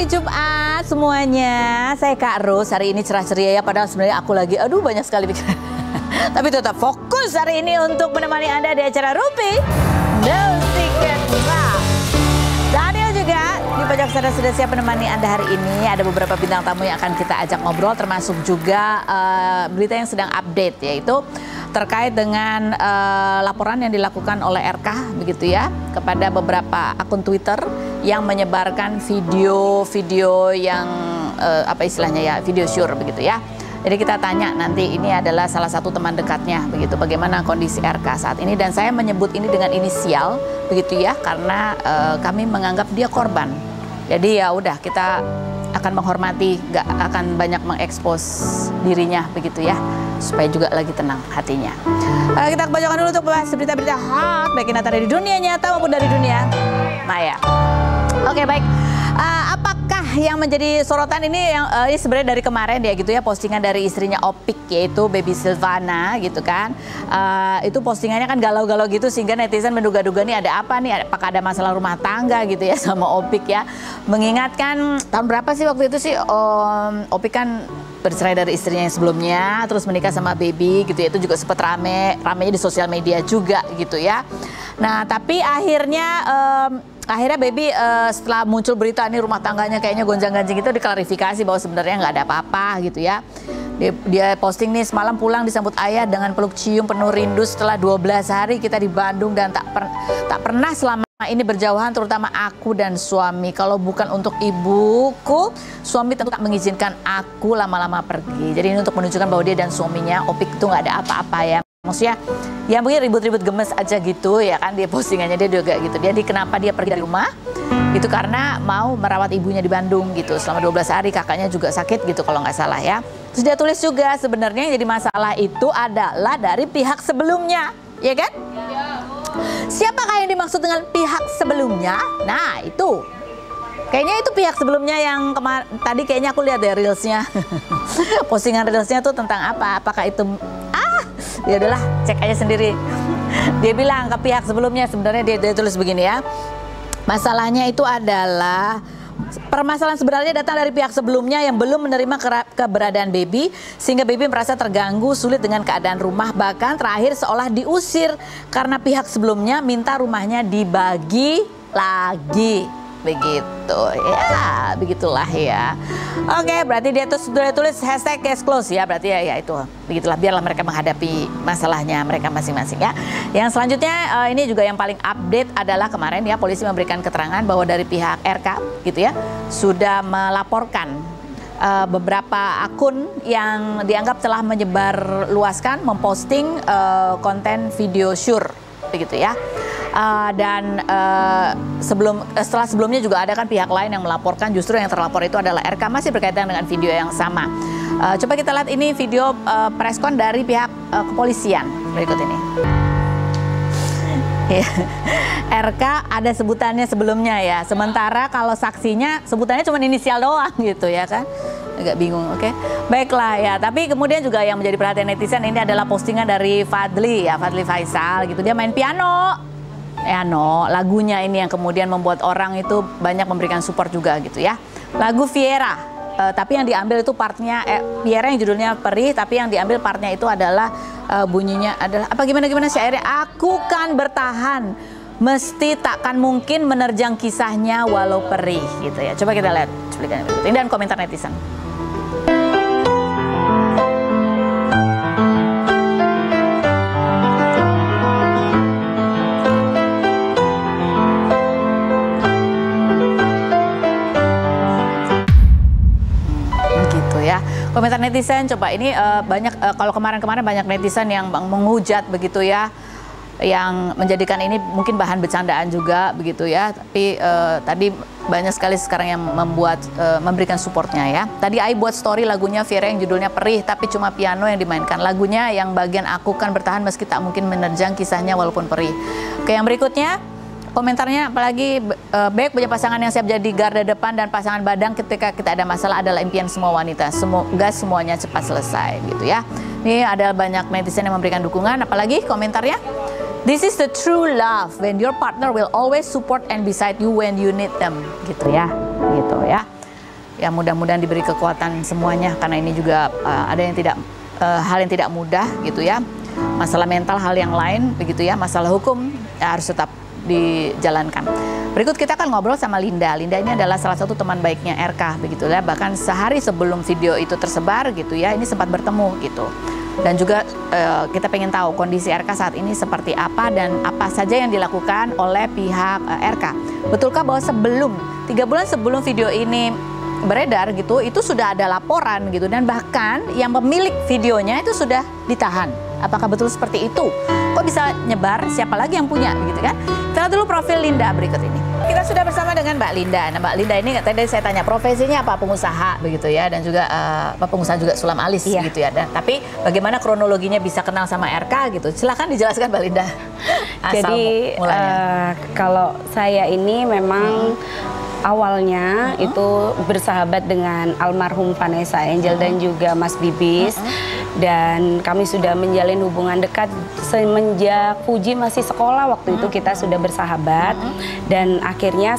hari Jumat semuanya. Saya Kak Ros. Hari ini cerah ceria ya. Padahal sebenarnya aku lagi, aduh banyak sekali pikiran. Tapi tetap fokus hari ini untuk menemani Anda di acara Rupi. No Secret pojok sana sudah siap menemani Anda hari ini. Ada beberapa bintang tamu yang akan kita ajak ngobrol termasuk juga uh, berita yang sedang update yaitu terkait dengan uh, laporan yang dilakukan oleh RK begitu ya kepada beberapa akun Twitter yang menyebarkan video-video yang uh, apa istilahnya ya video sure begitu ya. Jadi kita tanya nanti ini adalah salah satu teman dekatnya begitu bagaimana kondisi RK saat ini dan saya menyebut ini dengan inisial begitu ya karena uh, kami menganggap dia korban. Jadi ya udah kita akan menghormati, gak akan banyak mengekspos dirinya begitu ya supaya juga lagi tenang hatinya. Uh, kita kebacakan dulu untuk bahas berita-berita hot baik yang dari dunia nyata maupun dari dunia maya. Oke baik. Yang menjadi sorotan ini yang uh, ini sebenarnya dari kemarin ya gitu ya postingan dari istrinya Opik yaitu Baby Silvana gitu kan. Uh, itu postingannya kan galau-galau gitu sehingga netizen menduga-duga nih ada apa nih apakah ada masalah rumah tangga gitu ya sama Opik ya. Mengingatkan tahun berapa sih waktu itu sih um, Opik kan bercerai dari istrinya yang sebelumnya terus menikah sama baby gitu ya itu juga sempat rame ramenya di sosial media juga gitu ya nah tapi akhirnya um, akhirnya baby uh, setelah muncul berita ini rumah tangganya kayaknya gonjang-ganjing itu diklarifikasi bahwa sebenarnya nggak ada apa-apa gitu ya dia, dia posting nih semalam pulang disambut ayah dengan peluk cium penuh rindu setelah 12 hari kita di Bandung dan tak per, tak pernah selama ini berjauhan terutama aku dan suami. Kalau bukan untuk ibuku, suami tentu tak mengizinkan aku lama-lama pergi. Jadi ini untuk menunjukkan bahwa dia dan suaminya Opik itu nggak ada apa-apa ya. Maksudnya ya mungkin ribut-ribut gemes aja gitu ya kan dia postingannya dia juga gitu. Dia di kenapa dia pergi dari rumah? Itu karena mau merawat ibunya di Bandung gitu. Selama 12 hari kakaknya juga sakit gitu kalau nggak salah ya. Terus dia tulis juga sebenarnya yang jadi masalah itu adalah dari pihak sebelumnya. Ya kan? Siapakah yang dimaksud dengan pihak sebelumnya? Nah, itu. Kayaknya itu pihak sebelumnya yang kemar tadi kayaknya aku lihat ya reelsnya. Postingan reelsnya tuh tentang apa? Apakah itu ya udahlah, cek aja sendiri. Dia bilang ke pihak sebelumnya sebenarnya dia, dia tulis begini ya. Masalahnya itu adalah permasalahan sebenarnya datang dari pihak sebelumnya yang belum menerima keberadaan baby sehingga baby merasa terganggu sulit dengan keadaan rumah bahkan terakhir seolah diusir karena pihak sebelumnya minta rumahnya dibagi lagi begitu. Ya begitulah ya. Oke berarti dia tuh sudah tulis hashtag case close ya berarti ya, ya itu. Begitulah biarlah mereka menghadapi masalahnya mereka masing-masing ya. Yang selanjutnya uh, ini juga yang paling update adalah kemarin ya polisi memberikan keterangan bahwa dari pihak RK gitu ya sudah melaporkan uh, beberapa akun yang dianggap telah menyebar luaskan memposting uh, konten video sure begitu ya uh, dan uh, sebelum uh, setelah sebelumnya juga ada kan pihak lain yang melaporkan justru yang terlapor itu adalah RK masih berkaitan dengan video yang sama. Uh, coba kita lihat ini video uh, preskon dari pihak uh, kepolisian berikut ini. RK ada sebutannya sebelumnya ya. Sementara kalau saksinya sebutannya cuma inisial doang gitu ya kan. Agak bingung, oke. Okay? Baiklah ya, tapi kemudian juga yang menjadi perhatian netizen ini adalah postingan dari Fadli ya, Fadli Faisal gitu. Dia main piano ya no lagunya ini yang kemudian membuat orang itu banyak memberikan support juga gitu ya. Lagu Viera uh, tapi yang diambil itu partnya eh, Viera yang judulnya perih tapi yang diambil partnya itu adalah uh, bunyinya adalah apa gimana gimana syairnya aku kan bertahan mesti takkan mungkin menerjang kisahnya walau perih gitu ya. Coba kita lihat cuplikan ini dan komentar netizen komentar netizen coba ini uh, banyak uh, kalau kemarin-kemarin banyak netizen yang menghujat begitu ya yang menjadikan ini mungkin bahan bercandaan juga begitu ya. Tapi uh, tadi banyak sekali sekarang yang membuat uh, memberikan supportnya ya. Tadi Ai buat story lagunya Vera yang judulnya perih tapi cuma piano yang dimainkan. Lagunya yang bagian aku kan bertahan meski tak mungkin menerjang kisahnya walaupun perih. Oke yang berikutnya komentarnya apalagi uh, baik punya pasangan yang siap jadi garda depan dan pasangan badang ketika kita ada masalah adalah impian semua wanita. Semoga semuanya cepat selesai gitu ya. Ini ada banyak netizen yang memberikan dukungan apalagi komentarnya This is the true love when your partner will always support and beside you when you need them gitu ya. Gitu ya. Ya mudah-mudahan diberi kekuatan semuanya karena ini juga uh, ada yang tidak uh, hal yang tidak mudah gitu ya. Masalah mental hal yang lain begitu ya. Masalah hukum ya, harus tetap dijalankan. Berikut kita akan ngobrol sama Linda. Linda ini adalah salah satu teman baiknya RK begitu ya. Bahkan sehari sebelum video itu tersebar gitu ya, ini sempat bertemu gitu. Dan juga uh, kita pengen tahu kondisi RK saat ini seperti apa dan apa saja yang dilakukan oleh pihak uh, RK. Betulkah bahwa sebelum tiga bulan sebelum video ini beredar gitu, itu sudah ada laporan gitu dan bahkan yang pemilik videonya itu sudah ditahan. Apakah betul seperti itu? Kok bisa nyebar? Siapa lagi yang punya begitu kan? Kita dulu profil Linda berikut ini. Kita sudah bersama dengan Mbak Linda. Nah, Mbak Linda ini tadi saya tanya profesinya apa pengusaha begitu ya dan juga uh, pengusaha juga sulam alis iya. gitu ya. Dan tapi bagaimana kronologinya bisa kenal sama RK gitu? Silahkan dijelaskan Mbak Linda. Asal Jadi uh, kalau saya ini memang hmm awalnya uh -huh. itu bersahabat dengan almarhum Vanessa Angel uh -huh. dan juga Mas Bibis. Uh -huh. Dan kami sudah menjalin hubungan dekat semenjak Fuji masih sekolah waktu itu kita sudah bersahabat -huh. dan akhirnya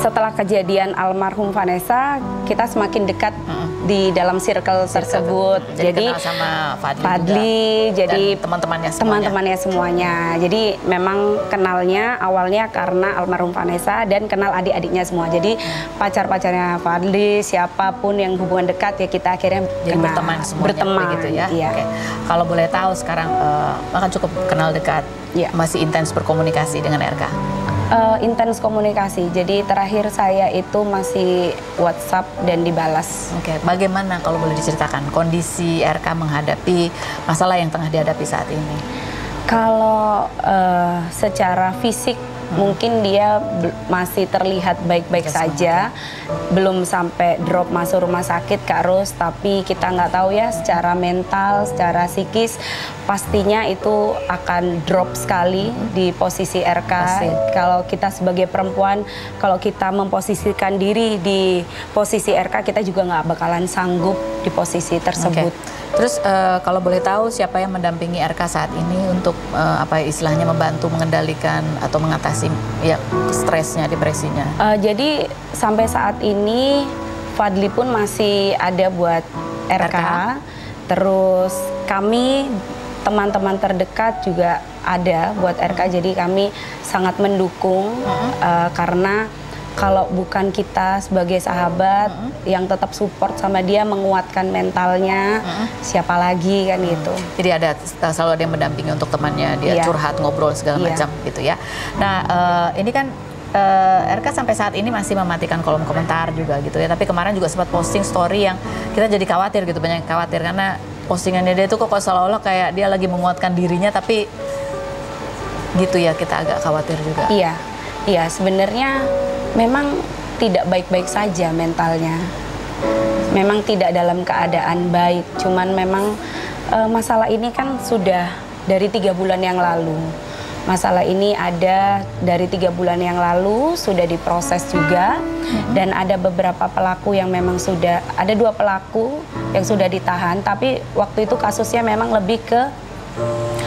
setelah kejadian almarhum Vanessa kita semakin dekat -huh di dalam circle, tersebut. Jadi, jadi sama Fadli, Fadli jadi teman-temannya semuanya. Teman-temannya semuanya. Jadi memang kenalnya awalnya karena almarhum Vanessa dan kenal adik-adiknya semua. Jadi pacar-pacarnya Fadli, siapa pun yang hubungan dekat ya kita akhirnya jadi kenal, berteman semuanya. Berteman gitu ya. Iya. Oke. Kalau boleh tahu sekarang uh, makan cukup kenal dekat. Iya. Masih intens berkomunikasi dengan RK uh, intens komunikasi. Jadi terakhir saya itu masih WhatsApp dan dibalas. Oke, okay. bagaimana kalau boleh diceritakan kondisi RK menghadapi masalah yang tengah dihadapi saat ini? Kalau uh, secara fisik hmm. mungkin dia masih terlihat baik-baik saja, belum sampai drop masuk rumah sakit Kak Ros, tapi kita nggak tahu ya secara mental, secara psikis pastinya itu akan drop sekali hmm. di posisi RK. Pasti. Kalau kita sebagai perempuan, kalau kita memposisikan diri di posisi RK, kita juga nggak bakalan sanggup di posisi tersebut. Okay. Terus uh, kalau boleh tahu siapa yang mendampingi RK saat ini untuk uh, apa istilahnya membantu mengendalikan atau mengatasi ya stresnya, depresinya? Uh, jadi sampai saat ini Fadli pun masih ada buat RK. RK. Terus kami teman-teman terdekat juga ada buat RK. Jadi kami sangat mendukung uh -huh. uh, karena kalau bukan kita sebagai sahabat uh -huh. yang tetap support sama dia menguatkan mentalnya uh -huh. siapa lagi kan -huh. gitu jadi ada selalu ada yang mendampingi untuk temannya dia yeah. curhat ngobrol segala yeah. macam gitu ya nah uh, ini kan uh, RK sampai saat ini masih mematikan kolom komentar juga gitu ya tapi kemarin juga sempat posting story yang kita jadi khawatir gitu banyak khawatir karena postingannya dia tuh kok seolah-olah kayak dia lagi menguatkan dirinya tapi gitu ya kita agak khawatir juga iya iya sebenarnya memang tidak baik-baik saja mentalnya. Memang tidak dalam keadaan baik, cuman memang e, masalah ini kan sudah dari tiga bulan yang lalu. Masalah ini ada dari tiga bulan yang lalu sudah diproses juga mm-hmm. dan ada beberapa pelaku yang memang sudah ada dua pelaku yang sudah ditahan, tapi waktu itu kasusnya memang lebih ke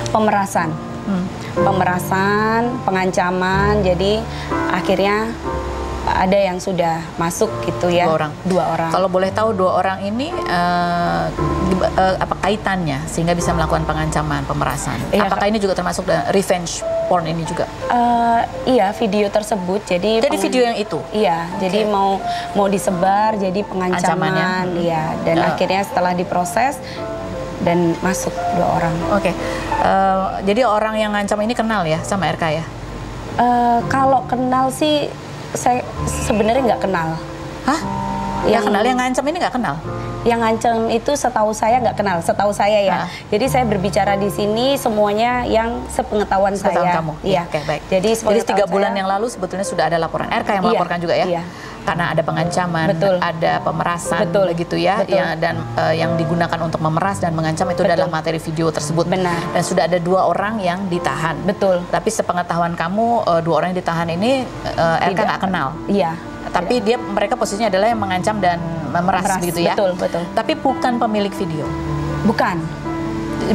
pemerasan, mm. pemerasan, pengancaman. Jadi akhirnya ada yang sudah masuk gitu ya. Dua orang. Dua orang. Kalau boleh tahu dua orang ini uh, uh, apa kaitannya sehingga bisa melakukan pengancaman, pemerasan? Iya, Apakah ini juga termasuk revenge porn ini juga? Uh, iya, video tersebut. Jadi Jadi video yang itu. Iya, okay. jadi mau mau disebar jadi pengancaman, iya. Dan uh. akhirnya setelah diproses dan masuk dua orang. Oke. Okay. Uh, jadi orang yang ngancam ini kenal ya sama RK ya? Uh, kalau kenal sih saya sebenarnya nggak kenal. Hah? Yang kenal yang ngancam ini nggak kenal? Yang ngancam itu setahu saya nggak kenal, setahu saya ya. Nah. Jadi saya berbicara di sini semuanya yang sepengetahuan, sepengetahuan saya. kamu. Iya. Oke, baik. Jadi, Jadi tiga bulan yang lalu sebetulnya sudah ada laporan RK yang iya, melaporkan iya, juga ya. Iya. Karena ada pengancaman, Betul. ada pemerasan, Betul. begitu ya, Betul. ya dan uh, yang digunakan untuk memeras dan mengancam itu Betul. adalah materi video tersebut. Benar. Dan sudah ada dua orang yang ditahan. Betul. Tapi sepengetahuan kamu uh, dua orang yang ditahan ini uh, RK nggak kenal. Iya tapi dia mereka posisinya adalah yang mengancam dan memeras, memeras begitu ya. Betul, betul. Tapi bukan pemilik video. Bukan.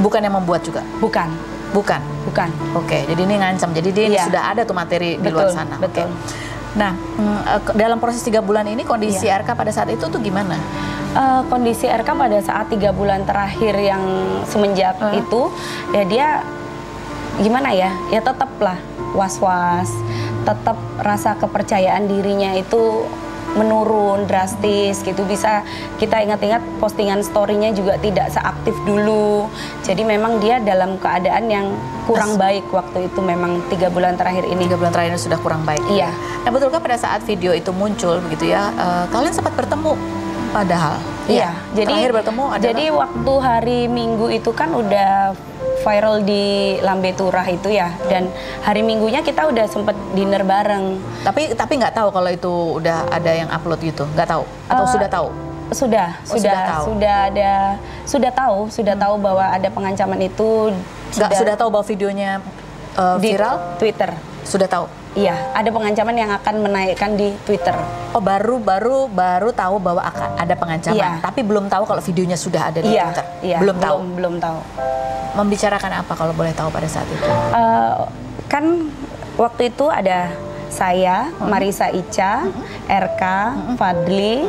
Bukan yang membuat juga. Bukan. Bukan. Bukan. Oke, jadi ini ngancam. Jadi dia iya. sudah ada tuh materi betul, di luar sana. Betul. Oke. Nah, mm, eh, dalam proses tiga bulan ini kondisi Iya. RK pada saat itu tuh gimana? Eh, kondisi RK pada saat tiga bulan terakhir yang semenjak Hmm. itu ya dia gimana ya ya tetaplah was-was tetap rasa kepercayaan dirinya itu menurun drastis gitu bisa kita ingat-ingat postingan story-nya juga tidak seaktif dulu jadi memang dia dalam keadaan yang kurang baik waktu itu memang tiga bulan terakhir ini Tiga bulan terakhir ini sudah kurang baik. Iya. Nah, betulkah pada saat video itu muncul begitu ya, eh, kalian sempat bertemu padahal? Iya, jadi terakhir bertemu adalah jadi waktu hari Minggu itu kan udah viral di Lambe Turah itu ya dan hari Minggunya kita udah sempet dinner bareng. tapi tapi nggak tahu kalau itu udah ada yang upload gitu, nggak tahu atau Eh, sudah tahu? Sudah, Oh, sudah, sudah tahu. sudah ada, sudah tahu, sudah tahu bahwa ada pengancaman itu. Nggak sudah tahu bahwa videonya di viral? Twitter. Sudah tahu. Iya, ada pengancaman yang akan menaikkan di Twitter. Oh baru baru baru tahu bahwa akan ada pengancaman, Iya. tapi belum tahu kalau videonya sudah ada di Iya, Twitter. iya, belum tahu. Belum, belum tahu. Membicarakan apa kalau boleh tahu pada saat itu? Eh, kan waktu itu ada saya, Marisa Ica, RK, Fadli.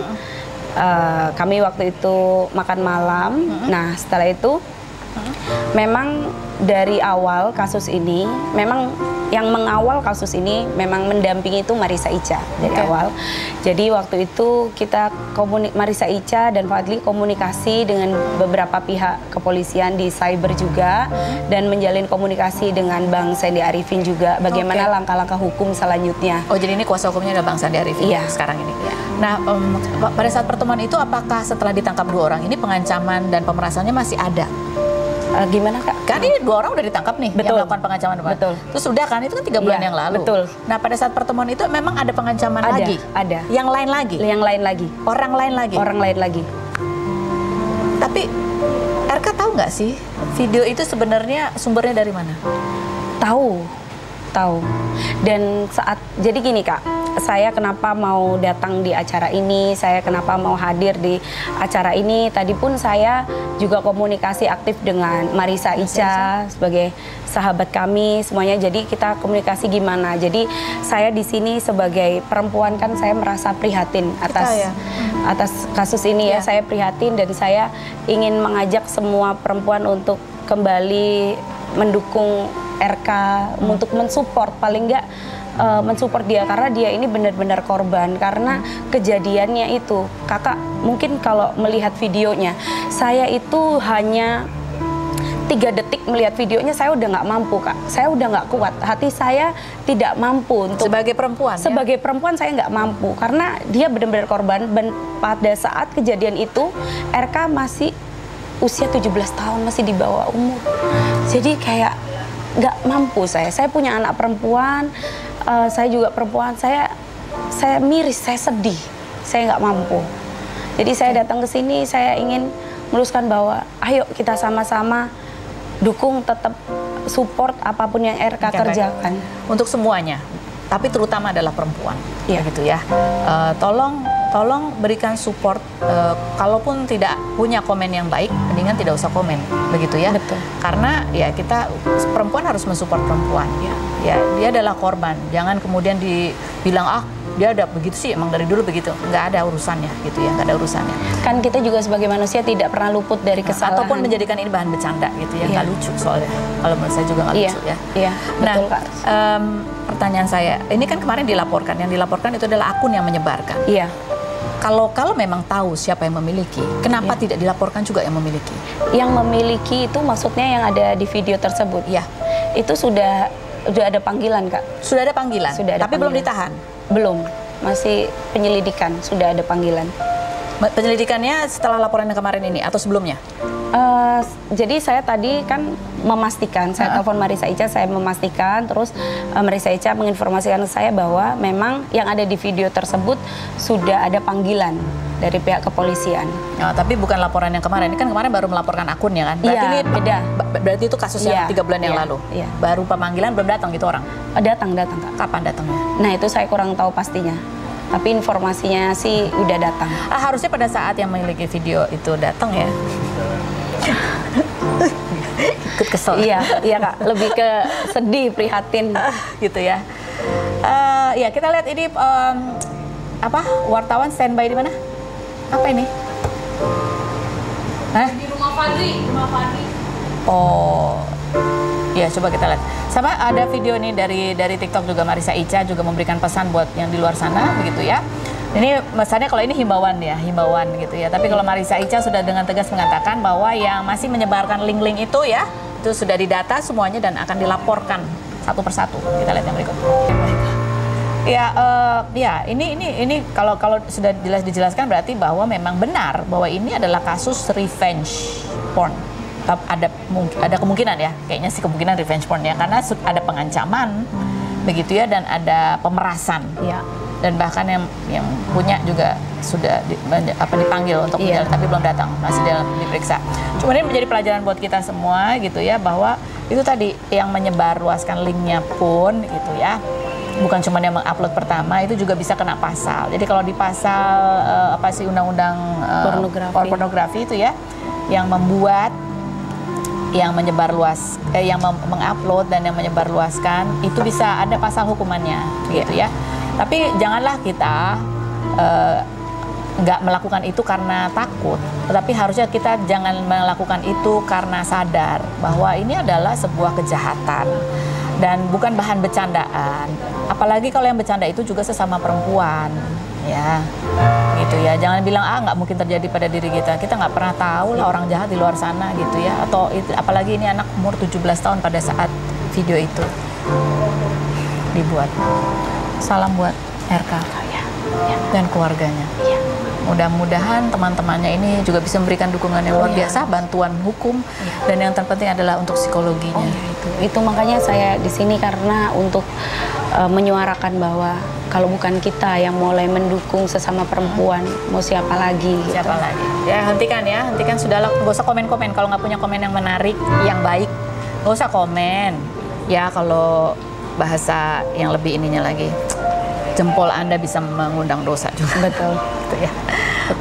eh, kami waktu itu makan malam. Nah, setelah itu memang dari awal kasus ini, memang yang mengawal kasus ini memang mendampingi itu Marisa Ica dari Oke. awal. Jadi waktu itu kita komuni Marisa Ica dan Fadli komunikasi dengan beberapa pihak kepolisian di cyber juga dan menjalin komunikasi dengan Bang Sandy Arifin juga bagaimana langkah-langkah hukum selanjutnya. Oh jadi ini kuasa hukumnya adalah Bang Sandi Arifin Iya. sekarang ini. Nah em, pa- pada saat pertemuan itu apakah setelah ditangkap dua orang ini pengancaman dan pemerasannya masih ada? Eh, gimana Kak? Kan ini dua orang udah ditangkap nih Betul. yang melakukan pengancaman. Betul. Terus sudah kan itu kan tiga bulan Iya, yang lalu. betul. Nah pada saat pertemuan itu memang ada pengancaman Ada, lagi. ada. Yang lain lagi. Yang lain lagi. Orang lain lagi. Orang lain lagi. Tapi RK tahu nggak sih video itu sebenarnya sumbernya dari mana? Tahu, tahu. Dan saat jadi gini kak, saya kenapa mau datang di acara ini, saya kenapa mau hadir di acara ini. Tadi pun saya juga komunikasi aktif dengan Marisa Ica sebagai sahabat kami semuanya. Jadi kita komunikasi gimana. Jadi saya di sini sebagai perempuan kan saya merasa prihatin atas ya. atas kasus ini ya. Ya. Saya prihatin dan saya ingin mengajak semua perempuan untuk kembali mendukung RK untuk mensupport paling enggak eh, mensupport dia karena dia ini benar-benar korban. Karena kejadiannya itu kakak mungkin kalau melihat videonya saya itu hanya tiga detik melihat videonya saya udah nggak mampu kak. Saya udah nggak kuat. Hati saya tidak mampu untuk Sebagai perempuan. ya? sebagai perempuan saya nggak mampu karena dia benar-benar korban. Dan pada saat kejadian itu RK masih usia 17 tahun masih di bawah umur. Jadi kayak nggak mampu saya. Saya punya anak perempuan eh, saya juga perempuan. Saya saya miris saya sedih. Saya nggak mampu. Jadi saya datang ke sini saya ingin meluruskan bahwa ayo kita sama-sama dukung tetap support apa pun yang RK baik. kerjakan. untuk semuanya, tapi terutama adalah perempuan, Iya. gitu ya. Eh, tolong, tolong berikan support. eh, kalaupun tidak punya komen yang baik, mendingan tidak usah komen, begitu ya. Betul. Karena ya kita perempuan harus mensupport perempuan. Ya, dia adalah korban. Jangan kemudian dibilang ah dia ada begitu sih, emang dari dulu begitu. Nggak ada urusannya, gitu ya, nggak ada urusannya. kan kita juga sebagai manusia tidak pernah luput dari kesalahan Ataupun menjadikan ini bahan bercanda, gitu ya, nggak Iya. lucu soalnya. Kalau menurut saya juga nggak iya lucu ya. iya Nah, betul kak em, pertanyaan saya, ini kan kemarin dilaporkan, yang dilaporkan itu adalah akun yang menyebarkan. iya Kalau kalau memang tahu siapa yang memiliki, kenapa Iya. tidak dilaporkan juga yang memiliki? yang memiliki itu maksudnya yang ada di video tersebut Ya, itu sudah sudah ada panggilan kak sudah ada panggilan, Sudah ada tapi belum panggilan. ditahan. belum masih penyelidikan sudah ada panggilan Penyelidikannya setelah laporan yang kemarin ini atau sebelumnya? Eh, jadi saya tadi kan memastikan, saya Ha-ha. telepon Marisa Ica, saya memastikan, terus eh, Marisa Ica menginformasikan ke saya bahwa memang yang ada di video tersebut sudah ada panggilan dari pihak kepolisian. Ya, tapi bukan laporan yang kemarin. Ini kan kemarin baru melaporkan akunnya kan? Berarti Iya, ini beda. berarti itu kasus yang Iya, tiga bulan yang iya, lalu. iya. Baru pemanggilan belum datang gitu orang. Eh, datang, datang kak. Kapan datangnya? Nah itu saya kurang tahu pastinya, tapi informasinya sih udah datang. Ah, harusnya pada saat yang memiliki video itu datang ya. Ikut kesel. iya, iya kak, lebih ke sedih, prihatin. gitu ya. Eh, ya kita lihat ini em, apa wartawan standby di mana? Apa ini? Hah? Di rumah Fadri, rumah Fadri. Oh, ya coba kita lihat. Sama ada video nih dari dari TikTok juga Marisa Ica juga memberikan pesan buat yang di luar sana begitu ya. Ini pesannya kalau ini himbauan ya, himbauan gitu ya. Tapi kalau Marisa Ica sudah dengan tegas mengatakan bahwa yang masih menyebarkan link-link itu ya, itu sudah didata semuanya dan akan dilaporkan satu persatu. Kita lihat yang berikut. Ya, eh, ya ini ini ini kalau kalau sudah jelas dijelaskan berarti bahwa memang benar bahwa ini adalah kasus revenge porn. Ada ada kemungkinan ya, kayaknya sih kemungkinan revenge porn ya karena ada pengancaman begitu ya dan ada pemerasan. Iya. Dan bahkan yang yang punya juga sudah di- apa dipanggil untuk Iya. menjalani, tapi belum datang, masih dalam diperiksa. Cuma ini menjadi pelajaran buat kita semua gitu ya bahwa itu tadi yang menyebarluaskan linknya pun gitu ya bukan cuma yang mengupload pertama itu juga bisa kena pasal. Jadi kalau di pasal eh, apa sih undang-undang eh, Pornografi. por- pornografi itu ya yang membuat yang menyebarluas eh, yang mengupload dan yang menyebarluaskan itu bisa ada pasal hukumannya gitu ya. Tapi janganlah kita eh, nggak melakukan itu karena takut, tetapi harusnya kita jangan melakukan itu karena sadar bahwa ini adalah sebuah kejahatan dan bukan bahan bercandaan. Apalagi kalau yang bercanda itu juga sesama perempuan, ya, gitu ya. Jangan bilang ah nggak mungkin terjadi pada diri kita. Kita nggak pernah tahu lah orang jahat di luar sana, gitu ya. Atau itu, apalagi ini anak umur 17 tahun pada saat video itu dibuat. Salam buat RK dan keluarganya. Mudah-mudahan teman-temannya ini juga bisa memberikan dukungan yang luar iya. biasa, bantuan hukum, dan yang terpenting adalah untuk psikologinya. Oh ya itu. Itu makanya saya di sini karena untuk uh, menyuarakan bahwa kalau bukan kita yang mulai mendukung sesama perempuan, mau siapa lagi? gitu. Siapa lagi? Ya hentikan ya, hentikan sudahlah. Gak usah komen-komen kalau nggak punya komen yang menarik, yang baik, gak usah komen. Ya kalau bahasa yang lebih ininya lagi, jempol anda bisa mengundang dosa juga. Betul. Gitu ya.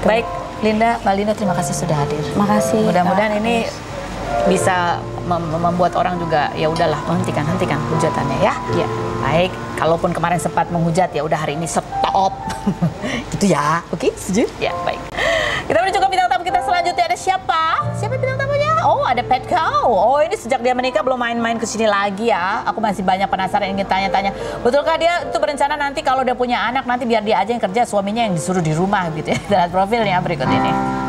Baik, Linda, Mbak Linda terima kasih sudah hadir. Makasih. Mudah-mudahan Kak. ini bisa mem- membuat orang juga ya udahlah menghentikan hentikan hujatannya ya. Iya. Baik, kalaupun kemarin sempat menghujat ya udah hari ini stop. gitu ya. Oke, setuju? Ya, baik. Kita menuju ke bintang tamu kita selanjutnya ada siapa? Siapa bintang tamunya? Oh, ada Pet Cow. Oh, ini sejak dia menikah belum main-main ke sini lagi ya. Aku masih banyak penasaran ingin tanya-tanya. Betulkah dia itu berencana nanti kalau udah punya anak nanti biar dia aja yang kerja, suaminya yang disuruh di rumah gitu ya. Lihat profilnya berikut ini.